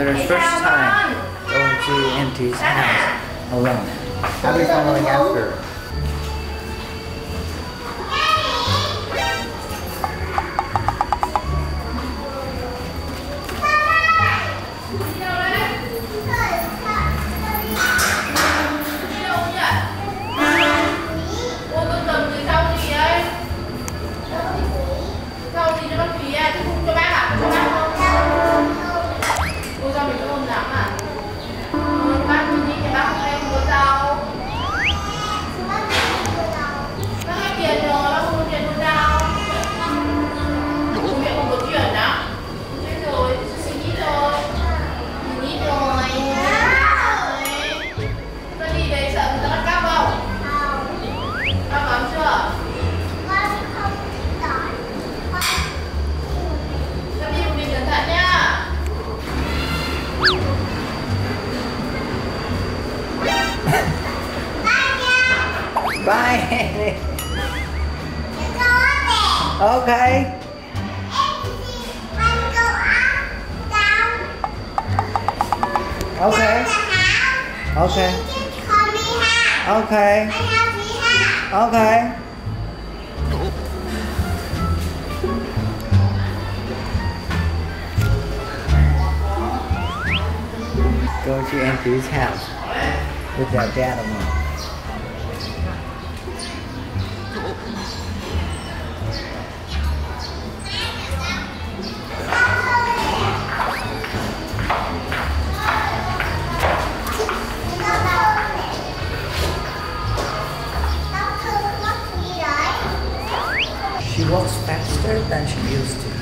Their first time going to Auntie's house alone. I'll be following after. Okay. Okay. Okay. Okay. Okay. Go to Auntie's house with their dad alone. Faster than she used to.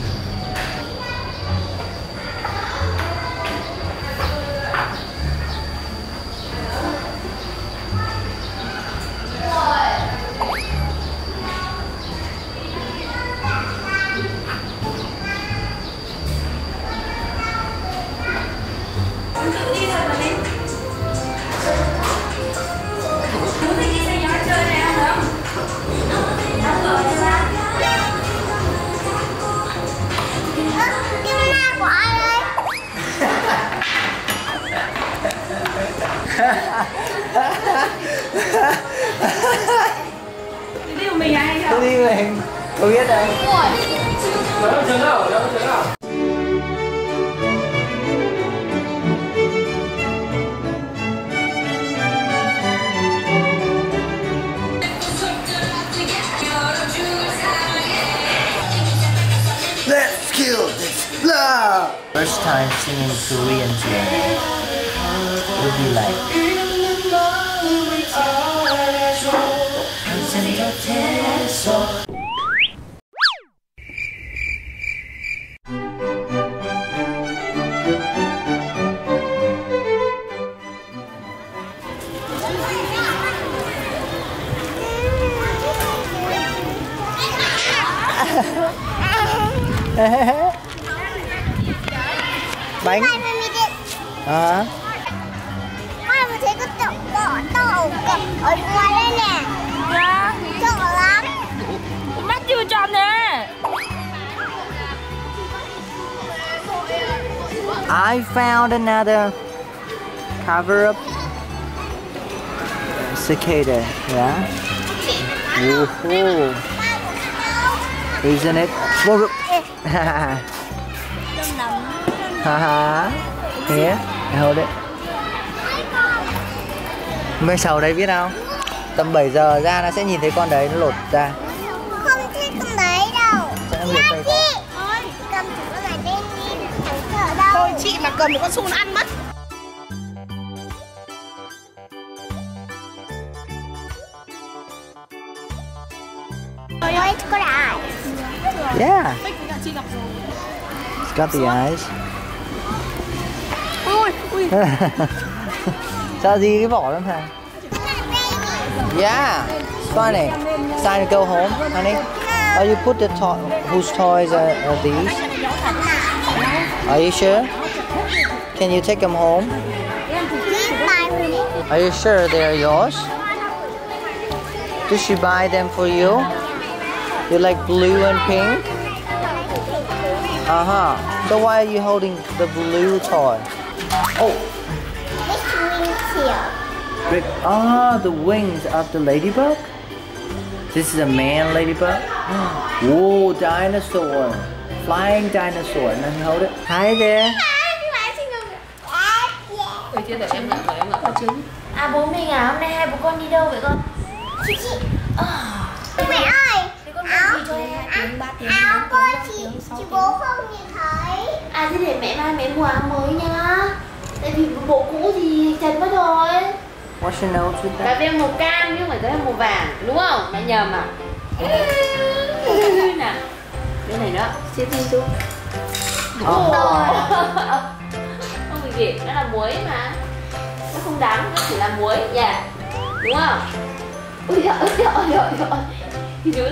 Đi mình à hay đi mình, tôi biết đâu. Let's kill this love. First time singing Korean together. Would be like. Bánh. Hả? To cầm ở ngoài đây nè Dạ Sợ lắm Mắt chưa tròn nè I found another cover up cicada. Yeah. Woohoo. Isn't it? Whoa. Haha. Here, hold it. Mấy sầu đấy biết không? Tầm 7 giờ ra nó sẽ nhìn thấy con đấy nó lột ra. Không thích con đấy đâu. Sẽ lột tay con. Chị. Cầm thử con này lên đi. Không sợ đâu. Thôi chị mà cầm một con su nó ăn mất. Có đại Yeah, it's got the eyes. Ui, ui Sao gì cái vỏ lắm hả? Yeah, funny. Time to go home, honey. Oh, you put the. Whose toys are, are these? Are you sure? Can you take them home? Are you sure they are yours? Did she buy them for you? You like blue and pink? Uh huh. So why are you holding the blue toy? Oh, Rick. Ah, the wings of the ladybug. This is a man ladybug. Whoa, dinosaur. Flying dinosaur. Let me hold it. Hi there. Người chưa để em ngậm rồi em ngậm có trứng À bố mình à, hôm nay hai bố con đi đâu vậy con? Chị chị. À, Mẹ ơi. thế con Áo. gì cho em? Áo cô chị, chị bố không nhìn thấy. À thế để mẹ mai mẹ mua áo mới nha Tại vì bộ cũ thì chật mất rồi What's your nose with Cà that? phê màu cam nhưng mà cái màu vàng Đúng không? Mẹ nhầm à? Nè Cái này nữa Xem xem chú Oh. Không bị việc, nó là muối mà Nó không đắng, nó chỉ là muối Dạ Đúng không? Ui giời ơi, giời ôi giời chú